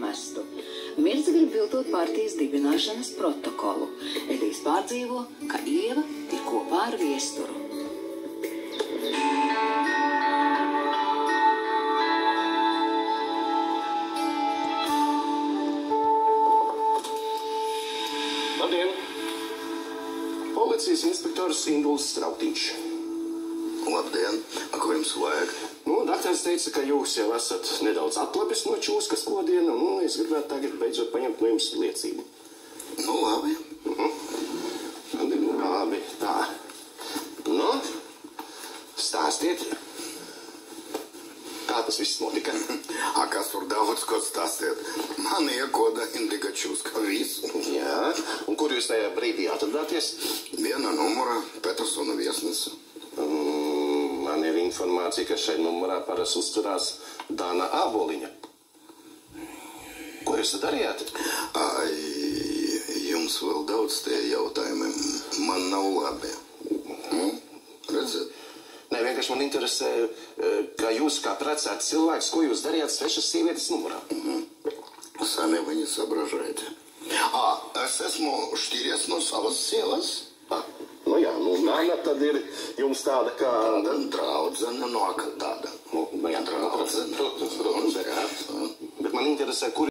mestu. Mirza grib viltot partijas dibināšanas protokolu. Edijs pārdzīvo, ka Ieva ir kopā ar viesturu. Labdien! Policijas inspektors Induls Strautiņš. Labdien! Ko jums vajag? Dakteris teica, ka jūs jau esat nedaudz atlapis no čūskas kodiena, un nu, es gribētu tagad beidzot paņemt no jums liecību. Nu, labi. Labi, nu, labi, tā. Nu, stāstiet, kā tas viss notika. A, kas tur daudz ko stāstiet? Man iekoda Indika Čuska visu. Jā, un kur jūs tajā brīdī atradāties? Viena numura Petersona viesnesa Mm, man ir informācija, ka šai numurā parasti uzturās Dāna Āboliņa. Ko jūs tad darījāt? Ai, jums vēl daudz tie jautājumi. Man nav labi. Nu, redzat? Nē, vienkārši man interesē, eh, ka jūs kā precēts cilvēks, ko jūs darījāt svešas sievietes numurā? Sami вы не соображаете. А, es esmu šķīries no savas sievas. Ah, nu jā, nu Dāna tad ir jums tāda kā... Tāda draudzene no tāda. Nu, nu jā, Draudzene. protams, protams, Jā. bet man interesē, kur